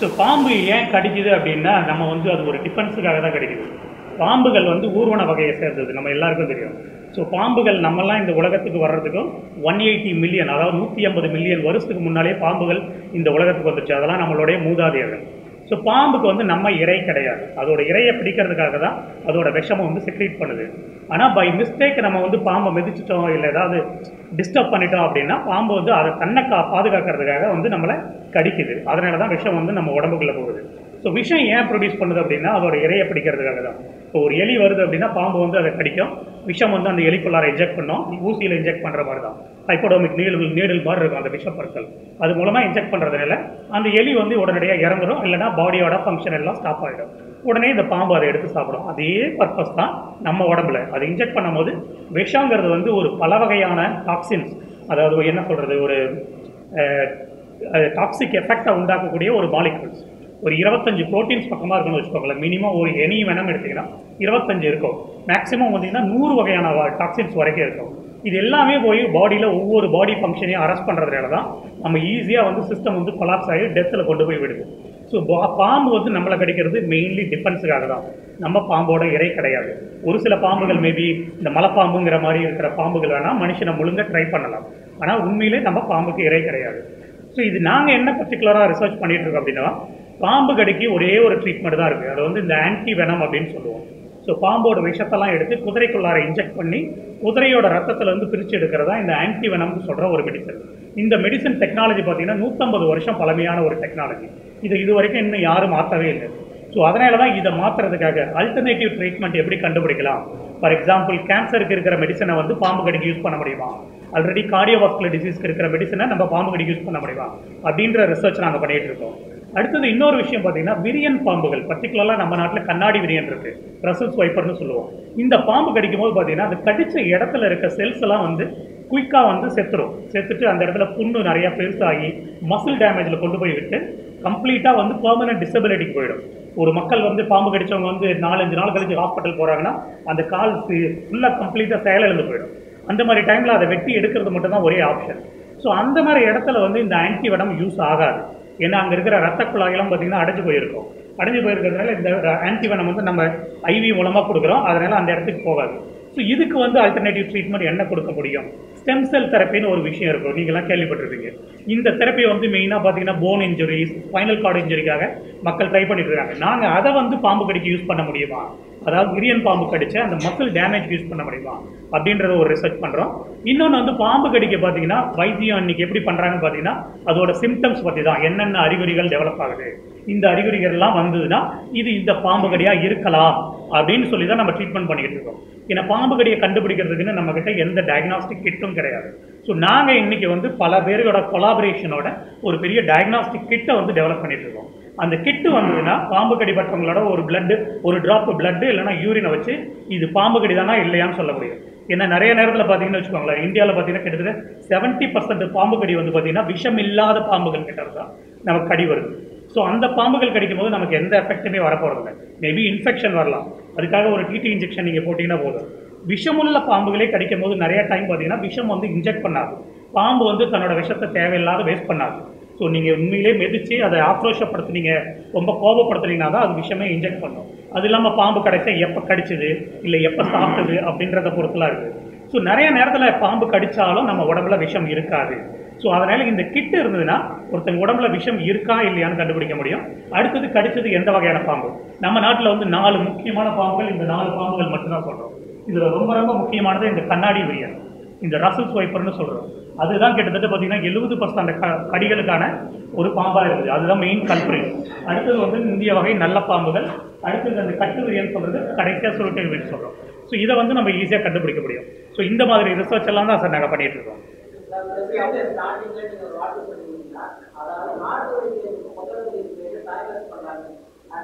So பாம்பு ஏன் கடிக்குது அப்படின்னா நம்ம வந்து அது ஒரு டிஃபென்ஸுக்காக தான் கடிக்குது. பாம்புகள் வந்து ஊர்வன வகையை சேர்ந்தது நம்ம எல்லாருக்கும் தெரியும். ஸோ பாம்புகள் நம்மெல்லாம் இந்த உலகத்துக்கு வர்றதுக்கும் ஒன் எயிட்டி மில்லியன் அதாவது நூற்றி ஐம்பது மில்லியன் வருஷத்துக்கு முன்னாலே பாம்புகள் இந்த உலகத்துக்கு வந்துச்சு. அதெல்லாம் நம்மளுடைய மூதாதையர்கள். ஸோ பாம்புக்கு வந்து நம்ம இறை கிடையாது. அதோட இறையை பிடிக்கிறதுக்காக தான் அதோட விஷமம் வந்து செக்ரேட் பண்ணுது. ஆனால் பை மிஸ்டேக் நம்ம வந்து பாம்பை மிதிச்சிட்டோம் இல்லை ஏதாவது டிஸ்டர்ப் பண்ணிட்டோம் அப்படின்னா பாம்பு வந்து அதை தன்னை கா பாதுகாக்கிறதுக்காக வந்து நம்மளை கடிக்குது. அதனால தான் விஷம் வந்து நம்ம உடம்புக்குள்ளே போகுது. ஸோ விஷம் ஏன் ப்ரொடியூஸ் பண்ணுது அப்படின்னா அதோட இறையை பிடிக்கிறதுக்காக தான். இப்போ ஒரு எலி வருது அப்படின்னா பாம்பு வந்து அதை கடிக்கும். விஷம் வந்து அந்த எலிக்குள்ளார இன்ஜெக்ட் பண்ணோம். ஊசியில் இன்ஜெக்ட் பண்ணுற மாதிரி தான். ஹைப்போடோமிக் நீடல் நீடல் மாதிரி இருக்கும் அந்த விஷப்பொருட்கள் அது மூலமாக இன்ஜெக்ட் பண்ணுறதுனால அந்த எலி வந்து உடனடியாக இறந்துடும் இல்லைனா பாடியோட ஃபங்க்ஷன் எல்லாம் ஸ்டாப் ஆகிடும் உடனே இந்த பாம்பு அதை எடுத்து சாப்பிடும். அதே பர்பஸ் தான் நம்ம உடம்புல. அதை இன்ஜெக்ட் பண்ணும்போது விஷங்கிறது வந்து ஒரு பல வகையான டாக்ஸின்ஸ் அதாவது என்ன சொல்கிறது ஒரு டாக்ஸிக் எஃபெக்டை உண்டாக்கக்கூடிய ஒரு மாலிகூல்ஸ் ஒரு இருபத்தஞ்சு ப்ரோட்டீன்ஸ் பக்கமாக இருக்குன்னு வச்சுக்கோங்களேன். மினிமம் ஒரு எனி வேணும் எடுத்திங்கன்னா இருபத்தஞ்சு இருக்கும். மேக்ஸிமம் வந்தீங்கன்னா நூறு வகையான டாக்ஸின்ஸ் வரைக்கும் இருக்கும். இது எல்லாமே போய் பாடியில் ஒவ்வொரு பாடி ஃபங்க்ஷனையும் அரெஸ்ட் பண்ணுறதுனால தான் நம்ம ஈஸியாக வந்து சிஸ்டம் வந்து கொலாப்ஸ் ஆகி டெத்தில் கொண்டு போய் விடுது. ஸோ பாம்பு வந்து நம்மளை கிடைக்கிறது மெயின்லி டிஃபென்ஸுக்காக தான். நம்ம பாம்போட இறை கிடையாது. ஒரு சில பாம்புகள் மேபி இந்த மலைப்பாம்புங்கிற மாதிரி இருக்கிற பாம்புகள் வேணால் மனுஷனை முழுங்க ட்ரை பண்ணலாம். ஆனால் உண்மையிலே நம்ம பாம்புக்கு இறை கிடையாது. ஸோ இது நாங்கள் என்ன பர்டிகுலராக ரிசர்ச் பண்ணிட்டு இருக்கோம் அப்படின்னா பாம்பு கடிக்கு ஒரே ஒரு ட்ரீட்மெண்ட் தான் இருக்குது அது வந்து இந்த ஆன்டி வெனம் அப்படின்னு சொல்லுவோம். ஸோ பாம்போட விஷத்தெல்லாம் எடுத்து குதிரைக்குள்ளார இன்ஜெக்ட் பண்ணி குதிரையோட ரத்தத்தில் இருந்து பிரித்து எடுக்கிறதா இந்த ஆன்டி வெனம்னு சொல்கிற ஒரு மெடிசன் இந்த மெடிசன் டெக்னாலஜி பார்த்தீங்கன்னா நூற்றம்பது வருஷம் பழமையான ஒரு டெக்னாலஜி இது இது வரைக்கும் இன்னும் யாரும் மாற்றவே இல்லை. ஸோ அதனால தான் இதை மாற்றுறதுக்காக அல்டர்னேட்டிவ் ட்ரீட்மெண்ட் எப்படி கண்டுபிடிக்கலாம்? ஃபார் எக்ஸாம்பிள் கேன்சருக்கு இருக்கிற மெடிசனை வந்து பாம்பு கடிக்கு யூஸ் பண்ண முடியுமா? ஆல்ரெடி கார்டியோவாஸ்குலர் டிசீஸ்க்கு இருக்கிற மெடிசனை நம்ம பாம்பு கடிக்கு யூஸ் பண்ண முடியுமா? அப்படின்ற ரிசர்ச் நாங்கள் பண்ணிகிட்டு இருக்கோம். அடுத்தது இன்னொரு விஷயம் பார்த்தீங்கன்னா விரியன் பாம்புகள் பர்டிகுலராக நம்ம நாட்டில் கண்ணாடி விரியன் இருக்கு. ரசல்ஸ் வைப்பர்னு சொல்லுவோம். இந்த பாம்பு கடிக்கும் போது பார்த்தீங்கன்னா அது கடித்த இடத்துல இருக்க செல்ஸ் எல்லாம் வந்து குயிக்காக வந்து செத்துரும். செத்துட்டு அந்த இடத்துல புண்ணு நிறையா பெருசாகி மசில் டேமேஜில் கொண்டு போய் விட்டு கம்ப்ளீட்டாக வந்து பெர்மனன்ட் டிசபிலிட்டிக்கு போயிடும். ஒரு மக்கள் வந்து பாம்பு கடிச்சவங்க வந்து நாலஞ்சு நாள் கழிச்சு ஹாஸ்பிட்டல் போகிறாங்கன்னா அந்த கால் ஃபுல்லாக கம்ப்ளீட்டாக செயலிழந்து போயிடும். அந்த மாதிரி டைமில் அதை வெட்டி எடுக்கிறது மட்டும்தான் ஒரே ஆப்ஷன் ஸோ அந்த மாதிரி இடத்துல வந்து இந்த ஆன்டி யூஸ் ஆகாது. ஏன்னா அங்கே இருக்கிற ரத்த குழாயெல்லாம் பார்த்தீங்கன்னா அடைஞ்சு போயிருக்கும். அடைஞ்சு போயிருக்கிறதுனால இந்த ஆன்டிவெனம் வந்து நம்ம ஐவி மூலமாக கொடுக்குறோம். அதனால் அந்த இடத்துக்கு போகாது. ஸோ இதுக்கு வந்து ஆல்டர்னேட்டிவ் ட்ரீட்மெண்ட் என்ன கொடுக்க முடியும்? ஸ்டெம் செல் தெரப்பின்னு ஒரு விஷயம் இருக்கும். நீங்களாம் கேள்விப்பட்டிருப்பீங்க. இந்த தெரப்பி வந்து மெயினாக பார்த்தீங்கன்னா போன் இன்ஜுரிஸ் ஸ்பைனல் கார்டு இன்ஜுரிக்காக மக்கள் ட்ரை பண்ணிட்டு இருக்காங்க. நாங்கள் அதை வந்து பாம்பு கடிக்கு யூஸ் பண்ண முடியுமா? அதாவது இரியன் பாம்பு கடிச்ச அந்த மசில் டேமேஜ் யூஸ் பண்ண முடியுமா? அப்படின்றத ஒரு ரிசர்ச் பண்ணுறோம் இன்னொன்று வந்து பாம்பு கடிக்க பார்த்தீங்கன்னா வைத்தியம் இன்னைக்கு எப்படி பண்ணுறாங்கன்னு பார்த்தீங்கன்னா அதோட சிம்டம்ஸ் பற்றி தான். என்னென்ன அறிகுறிகள் டெவலப் ஆகுது? இந்த அறிகுறிகள்லாம் வந்ததுன்னா இது இந்த பாம்பு கடியாக இருக்கலாம் அப்படின்னு சொல்லி தான் நம்ம ட்ரீட்மெண்ட் பண்ணிக்கிட்டு இருக்கோம். ஏன்னா பாம்பு கடியை கண்டுபிடிக்கிறதுக்குன்னு நம்மக்கிட்ட எந்த டயக்னாஸ்டிக் கிட்டும் கிடையாது. ஸோ நாங்கள் இன்னைக்கு வந்து பல பேரோட கொலாபரேஷனோட ஒரு பெரிய டயக்னாஸ்டிக் கிட்டை வந்து டெவலப் பண்ணிட்டு இருக்கோம். அந்த கிட்டு வந்ததுன்னா பாம்பு கடிப்பட்டவங்களோட ஒரு பிளட்டு ஒரு ட்ராப் பிளட்டு இல்லைன்னா யூரினை வச்சு இது பாம்பு கடி தானா இல்லையான்னு சொல்ல முடியும் ஏன்னா நிறைய நேரத்தில் பார்த்தீங்கன்னு வச்சுக்கோங்களேன் இந்தியாவில் பார்த்தீங்கன்னா கிட்டத்தட்ட செவன்ட்டி பர்சன்ட் பாம்பு கடி வந்து பார்த்தீங்கன்னா விஷம் இல்லாத பாம்புகள் கிட்ட தான் நமக்கு கடி வருது ஸோ அந்த பாம்புகள் கடிக்கும் போது நமக்கு எந்த எஃபெக்ட்டுமே வரப்போகிறதில்ல மேபி இன்ஃபெக்ஷன் வரலாம். அதுக்காக ஒரு டிடி இன்ஜெக்ஷன் நீங்கள் போட்டிங்கன்னா போதும். விஷமுள்ள பாம்புகளே கடிக்கும் போது நிறைய டைம் பார்த்தீங்கன்னா விஷம் வந்து இன்ஜெக்ட் பண்ணாது. பாம்பு வந்து தன்னோட விஷத்தை தேவையில்லாத வேஸ்ட் பண்ணாது. ஸோ நீங்கள் உண்மையிலே மெதிச்சு அதை ஆக்ரோஷப்படுத்துனீங்க ரொம்ப கோபப்படுத்துனீங்கன்னா தான் அது விஷயமே இன்ஜெக்ட் பண்ணும். அது இல்லாமல் பாம்பு கடைசியாக எப்போ கடிச்சது இல்லை எப்போ சாப்பிட்டது அப்படின்றத பொறுத்தலாம் இருக்குது ஸோ நிறைய நேரத்தில் பாம்பு கடிச்சாலும் நம்ம உடம்புல விஷம் இருக்காது. ஸோ அதனால இந்த கிட்டு இருந்ததுன்னா ஒருத்தங்க உடம்புல விஷம் இருக்கா இல்லையான்னு கண்டுபிடிக்க முடியும். அடுத்தது கடிச்சது எந்த வகையான பாம்பு? நம்ம நாட்டில் வந்து நாலு முக்கியமான பாம்புகள் இந்த நாலு பாம்புகள் மட்டும்தான் சொல்கிறோம் இதில் ரொம்ப ரொம்ப முக்கியமானது இந்த கண்ணாடி விரியன் இந்த ரசல் வைப்பர்னு சொல்கிறோம் அதுதான் கிட்டத்தட்ட பார்த்தீங்கன்னா எழுபது பர்சன்ட் க கடிகளுக்கான ஒரு பாம்பாக இருக்குது. அதுதான் மெயின் கல்பரேட் அடுத்தது வந்து இந்திய வகை நல்ல பாம்புகள். அடுத்தது அந்த கட்டு சொல்கிறது கடைசியாக சுருட்டை வீடு சொல்கிறோம் ஸோ இதை வந்து நம்ம ஈஸியாக கண்டுபிடிக்க முடியும். ஸோ இந்த மாதிரி ரிசர்ச் எல்லாம் தான் சார் நாங்கள் பண்ணிகிட்டு இருக்கோம்.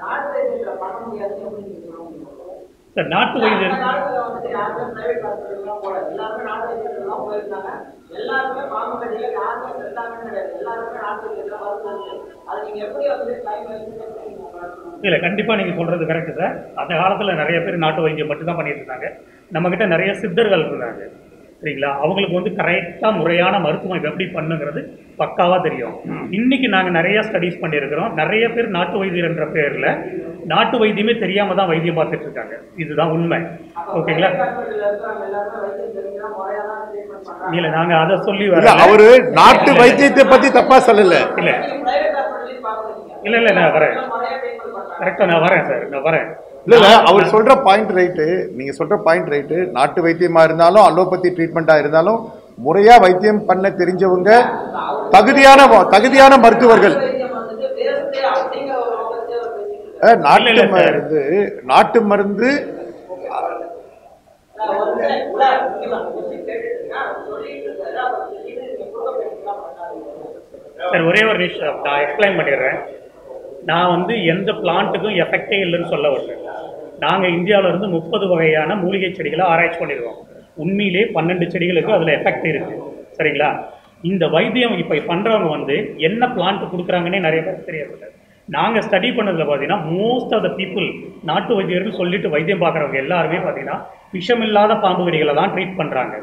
நாட்டு பண்ண எப்படி நீங்க சொல்ல முடியும் சார் நாட்டு டைம் இல்லை கண்டிப்பாக நீங்கள் சொல்கிறது கரெக்டு சார் அந்த காலத்தில் நிறைய பேர் நாட்டு வைத்தியம் மட்டும் தான் பண்ணிட்டு இருந்தாங்க. நம்மக்கிட்ட நிறைய சித்தர்கள் இருந்தாங்க. சரிங்களா? அவங்களுக்கு வந்து கரெக்டாக முறையான மருத்துவம் எப்படி பண்ணுங்கிறது பக்காவாக தெரியும். இன்னைக்கு நாங்கள் நிறைய ஸ்டடீஸ் பண்ணியிருக்கிறோம். நிறைய பேர் நாட்டு வைத்தியர் என்ற பேரில் நாட்டு வைத்தியமே தெரியாமல் தான் வைத்தியம் பார்த்துட்டு இருக்காங்க. இதுதான் உண்மை. ஓகேங்களா? இல்லை நாங்கள் அதை சொல்லி வர அவரு நாட்டு வைத்தியத்தை பத்தி தப்பா சொல்லல. இல்லை. இல்லை இல்லை நான் வரேன். கரெக்டாக நான் வரேன் சார் நான் வரேன். இல்ல இல்ல அவர் சொல்ற பாயிண்ட் ரைட்டு நீங்க சொல்ற பாயிண்ட் ரைட்டு நாட்டு வைத்தியமா இருந்தாலும் அலோபதி ட்ரீட்மெண்டா இருந்தாலும் முறையா வைத்தியம் பண்ண தெரிஞ்சவங்க தகுதியான தகுதியான மருத்துவர்கள். நாட்டு. மருந்து நாட்டு மருந்து நிமிஷம் சார் ஒரே ஒரு விஷயம் நான் எக்ஸ்பிளைன் பண்ணிடுறேன். நான் வந்து எந்த பிளான்ட்டுக்கும் எஃபெக்டே இல்லைன்னு சொல்ல வரல. நாங்கள் இந்தியாவில் இருந்து முப்பது வகையான மூலிகை செடிகளை ஆராய்ச்சி பண்ணிடுவோம் உண்மையிலே பன்னெண்டு செடிகளுக்கு அதில் எஃபெக்ட் இருக்குது சரிங்களா? இந்த வைத்தியம் இப்போ பண்ணுறவங்க வந்து என்ன பிளான்ட் கொடுக்குறாங்கன்னே நிறைய பேர் தெரியவில்லை நாங்கள் ஸ்டடி பண்ணதில் பார்த்தீங்கன்னா மோஸ்ட் ஆஃப் த பீப்புள் நாட்டு வைத்தியர்கள் சொல்லிட்டு வைத்தியம் பார்க்குறவங்க எல்லாருமே பார்த்தீங்கன்னா விஷமில்லாத பாம்பு கடிகளை தான் ட்ரீட் பண்ணுறாங்க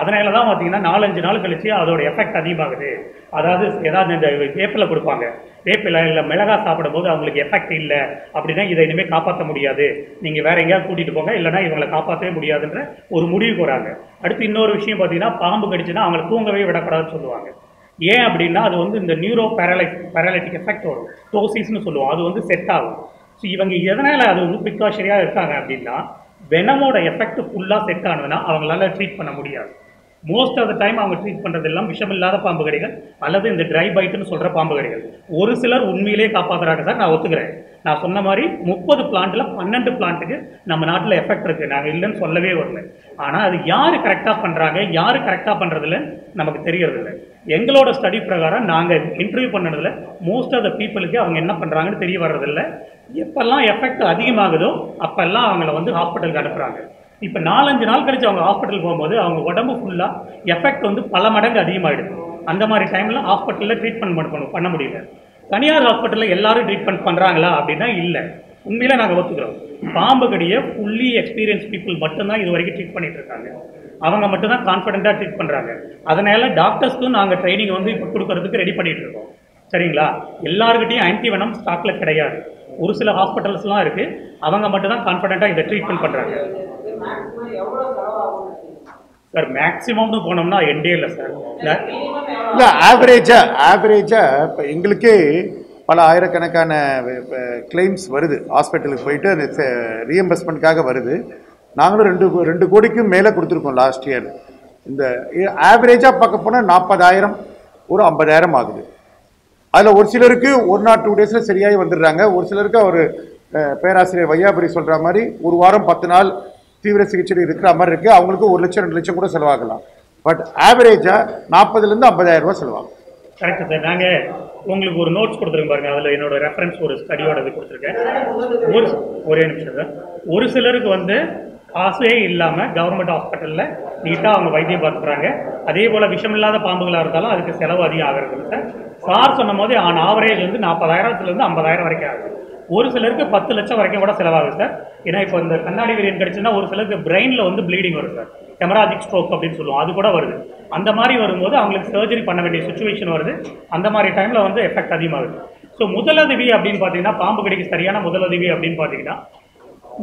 அதனால தான் பார்த்தீங்கன்னா நாலஞ்சு நாள் கழிச்சு அதோட எஃபெக்ட் அதிகமாகுது. அதாவது ஏதாவது இந்த வேப்பில் கொடுப்பாங்க. வேப்பில் இல்லை மிளகாய் சாப்பிடும்போது அவங்களுக்கு எஃபெக்ட் இல்லை அப்படின்னா இதை இனிமேல் காப்பாற்ற முடியாது. நீங்கள் வேற எங்கேயாவது கூட்டிகிட்டு போங்க இல்லைன்னா இவங்களை காப்பாற்றவே முடியாதுன்ற ஒரு முடிவுக்கு வராங்க. அடுத்து இன்னொரு விஷயம் பார்த்தீங்கன்னா பாம்பு கடிச்சுன்னா அவங்களை தூங்கவே விடக்கூடாதுன்னு சொல்லுவாங்க. ஏன் அப்படின்னா அது வந்து இந்த நியூரோ பேரலைஸ் பேரலைட்டிக் எஃபெக்ட் வரும். டோசிஸ்னு சொல்லுவோம். அது வந்து செட் ஆகும். ஸோ இவங்க எதனால் அது வந்து ப்ரிகாஷனியாக இருக்காங்க அப்படின்னா வெனமோட எஃபெக்ட் ஃபுல்லாக செட் ஆனதுன்னா அவங்களால ட்ரீட் பண்ண முடியாது. மோஸ்ட் ஆஃப் த டைம் அவங்க ட்ரீட் பண்ணுறது எல்லாம் விஷமில்லாத பாம்பு கடிகள் அல்லது இந்த ட்ரை பைட்டுன்னு சொல்கிற பாம்பு கடிகள். ஒரு சிலர் உண்மையிலேயே காப்பாற்றுறாங்க சார் நான் ஒத்துக்கிறேன். நான் சொன்ன மாதிரி முப்பது பிளான்ட்டில் பன்னெண்டு பிளான்ட்டுக்கு நம்ம நாட்டில் எஃபெக்ட் இருக்குது நாங்கள் இல்லைன்னு சொல்லவே வரல. ஆனால் அது யார் கரெக்டாக பண்ணுறாங்க யார் கரெக்டாக பண்ணுறதில்ல நமக்கு தெரியறதில்லை. எங்களோட ஸ்டடி பிரகாரம் நாங்கள் இன்டர்வியூ பண்ணதில் மோஸ்ட் ஆஃப் த பீப்புளுக்கு அவங்க என்ன பண்ணுறாங்கன்னு தெரிய வர்றதில்ல. எப்பெல்லாம் எஃபெக்ட் அதிகமாகுதோ அப்போல்லாம் அவங்கள வந்து ஹாஸ்பிட்டலுக்கு அனுப்புகிறாங்க இப்போ நாலஞ்சு நாள் கழிச்சு அவங்க ஹாஸ்பிட்டல் போகும்போது அவங்க உடம்பு ஃபுல்லாக எஃபெக்ட் வந்து பல மடங்கு அதிகமாகிடுது அந்த மாதிரி டைமில் ஹாஸ்பிட்டலில் ட்ரீட்மெண்ட் பண்ண பண்ண முடியல. தனியார் ஹாஸ்பிட்டலில் எல்லாரும் ட்ரீட்மெண்ட் பண்ணுறாங்களா அப்படின்னா இல்லை. உண்மையில நாங்கள் ஒத்துக்கிறோம். பாம்பு கடியை ஃபுல்லி எக்ஸ்பீரியன்ஸ் பீப்புள் மட்டும்தான் இது வரைக்கும் ட்ரீட் பண்ணிட்டு இருக்காங்க. அவங்க மட்டும் தான் கான்ஃபிடென்ட்டாக ட்ரீட் பண்ணுறாங்க அதனால் டாக்டர்ஸ்க்கும் நாங்கள் ட்ரைனிங் வந்து இப்போ கொடுக்கறதுக்கு ரெடி பண்ணிகிட்டு இருக்கோம் சரிங்களா எல்லாருக்கிட்டையும் ஆன்டி வெனம் ஸ்டாக்கில் கிடையாது. ஒரு சில ஹாஸ்பிட்டல்ஸ்லாம் இருக்குது அவங்க மட்டும் தான் கான்ஃபிடென்ட்டாக இதை ட்ரீட்மெண்ட் பண்ணுறாங்க சார் மேக்ஸிமம்னு போனோம்னா எண்டே இல்லை சார் இல்லை? ஆவரேஜாக ஆவரேஜாக இப்போ எங்களுக்கே பல ஆயிரக்கணக்கான கிளைம்ஸ் வருது. ஹாஸ்பிட்டலுக்கு போயிட்டு அந்த ரீஎம்பர்ஸ்மெண்ட்காக வருது. நாங்களும் ரெண்டு கோ- ரெண்டு கோடிக்கும் மேலே கொடுத்துருக்கோம் லாஸ்ட் இயர் இந்த ஆவரேஜாக பார்க்க போனால் நாற்பதாயிரம் ஒரு ஐம்பதாயிரம் ஆகுது. அதில் ஒரு சிலருக்கு ஒரு நாள் டூ டேஸில் சரியாகி வந்துடுறாங்க. ஒரு சிலருக்கு அவர் பேராசிரியர் வையாபுரி சொல்கிற மாதிரி ஒரு வாரம் பத்து நாள் தீவிர சிகிச்சை இருக்கிற மாதிரி இருக்குது அவங்களுக்கு ஒரு லட்சம் ரெண்டு லட்சம் கூட செலவாகலாம். பட் ஆவரேஜாக நாற்பதுலேருந்து ஐம்பதாயிரம் ரூபா செலவாகும். கரெக்ட் சார் நாங்கள் உங்களுக்கு ஒரு நோட்ஸ் கொடுத்துருங்க பாருங்க. அதில் என்னோட ரெஃபரன்ஸ் ஒரு ஸ்டடியோட இது கொடுத்துருக்கேன். ஒரு ஒரே நிமிஷம் சார் ஒரு சிலருக்கு வந்து காசே இல்லாமல் கவர்மெண்ட் ஹாஸ்பிட்டலில் நீட்டாக அவங்க வைத்தியம் பார்த்துக்கிறாங்க அதே போல் விஷமில்லாத பாம்புகளாக இருந்தாலும் அதுக்கு செலவு அதிகம் ஆகிறது சார். சார் சொன்ன போது ஆன் ஆவரேஜ் வந்து நாற்பதாயிரத்துலேருந்து ஐம்பதாயிரம் வரைக்கும் ஆகுது. ஒரு சிலருக்கு பத்து லட்சம் வரைக்கும் கூட செலவாகுது சார். ஏன்னா இப்போ இந்த கண்ணாடி வீரியன் கிடச்சுன்னா ஒரு சிலருக்கு பிரெயினில் வந்து ப்ளீடிங் வரும் சார். ஹெமராஜிக் ஸ்ட்ரோக் அப்படின்னு சொல்லுவோம். அது கூட வருது. அந்த மாதிரி வரும்போது அவங்களுக்கு சர்ஜரி பண்ண வேண்டிய சுச்சுவேஷன் வருது. அந்த மாதிரி டைமில் வந்து எஃபெக்ட் அதிகமாகுது. ஸோ முதலுதவி அப்படின்னு பார்த்தீங்கன்னா பாம்பு கடிக்கு சரியான முதலுதவி அப்படின்னு பார்த்தீங்கன்னா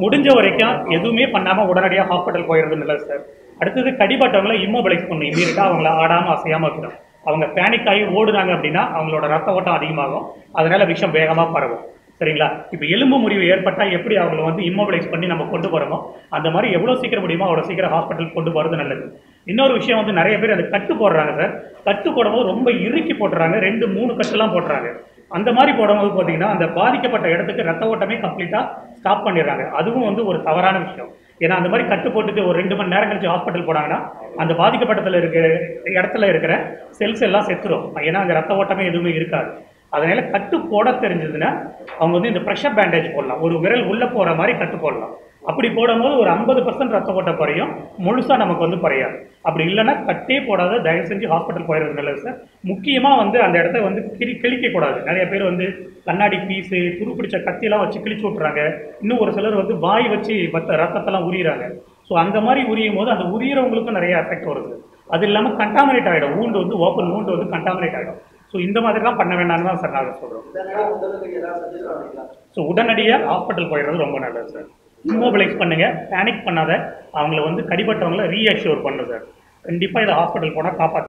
முடிஞ்ச வரைக்கும் எதுவுமே பண்ணாமல் உடனடியாக ஹாஸ்பிட்டல் போயிடுறது நல்லது சார் அடுத்தது கடிபட்டவங்கள இம்மோபிளைஸ் பண்ணணும். இம்மீடியட்டாக அவங்கள ஆடாமல் அசையாமல் வைக்கணும் அவங்க பேனிக் ஆகி ஓடுனாங்க அப்படின்னா அவங்களோட ரத்த ஓட்டம் அதிகமாகும். அதனால் விஷம் வேகமாக பரவும். சரிங்களா? இப்போ எலும்பு முறிவு ஏற்பட்டால் எப்படி அவங்கள வந்து இம்மோபிளைஸ் பண்ணி நம்ம கொண்டு போகிறோமோ அந்த மாதிரி எவ்வளோ சீக்கிரம் முடியுமோ அவ்வளோ சீக்கிரம் ஹாஸ்பிட்டல் கொண்டு போகிறது நல்லது. இன்னொரு விஷயம் வந்து நிறைய பேர் அது கட்டு போடுறாங்க சார் கட்டு போடும்போது ரொம்ப இறுக்கி போட்டுறாங்க. ரெண்டு மூணு கட்டுலாம் போட்டுறாங்க. அந்த மாதிரி போடும்போது பார்த்தீங்கன்னா அந்த பாதிக்கப்பட்ட இடத்துக்கு ரத்த ஓட்டமே கம்ப்ளீட்டாக ஸ்டாப் பண்ணிடுறாங்க. அதுவும் வந்து ஒரு தவறான விஷயம். ஏன்னா அந்த மாதிரி கட்டு போட்டுட்டு ஒரு ரெண்டு மணி நேரம் கழிச்சு ஹாஸ்பிட்டல் போனாங்கன்னா அந்த பாதிக்கப்பட்டத்தில் இருக்கிற இடத்துல இருக்கிற செல்ஸ் எல்லாம் செத்துரும். ஏன்னா அங்கே ரத்த ஓட்டமே எதுவுமே இருக்காது. அதனால கட்டு போட தெரிஞ்சதுன்னா அவங்க வந்து இந்த ப்ரெஷர் பேண்டேஜ் போடலாம். ஒரு விரல் உள்ளே போகிற மாதிரி கட்டு போடலாம். அப்படி போடும்போது ஒரு ஐம்பது பர்சன்ட் ரத்தம் ஓட்ட குறையும். முழுசாக நமக்கு வந்து குறையாது. அப்படி இல்லைன்னா கட்டே போடாத தயவு செஞ்சு ஹாஸ்பிட்டல் போயிடுறது நல்லது சார் முக்கியமாக வந்து அந்த இடத்த வந்து கிளி கிழிக்கக்கூடாது நிறைய பேர் வந்து கண்ணாடி பீஸு துரு பிடிச்ச கத்தியெல்லாம் வச்சு கிழிச்சு விட்றாங்க இன்னும் ஒரு சிலர் வந்து வாய் வச்சு ரத்த ரத்தத்தெல்லாம் உரியிறாங்க. ஸோ அந்த மாதிரி உரியும் போது அந்த உரியறவங்களுக்கும் நிறைய எஃபெக்ட் வருது. அது இல்லாமல் கண்டாமினேட் ஆகிடும் ஊண்டு வந்து ஓப்பன் ஊண்டு வந்து கண்டாமினேட் ஆகிடும் ஸோ இந்த மாதிரிலாம் பண்ண வேண்டாம்னு தான் சார் நாங்கள் சொல்கிறோம் ஸோ உடனடியாக ஹாஸ்பிட்டல் போயிடுறது ரொம்ப நல்லது சார் இம்மோபிளைஸ் பண்ணுங்க பேனிக் பண்ணாத. அவங்கள வந்து கடிபட்டவங்கள ரீஅஷ்யூர் பண்ணுறது கண்டிப்பாக இதை ஹாஸ்பிட்டல் போனால் காப்பாற்ற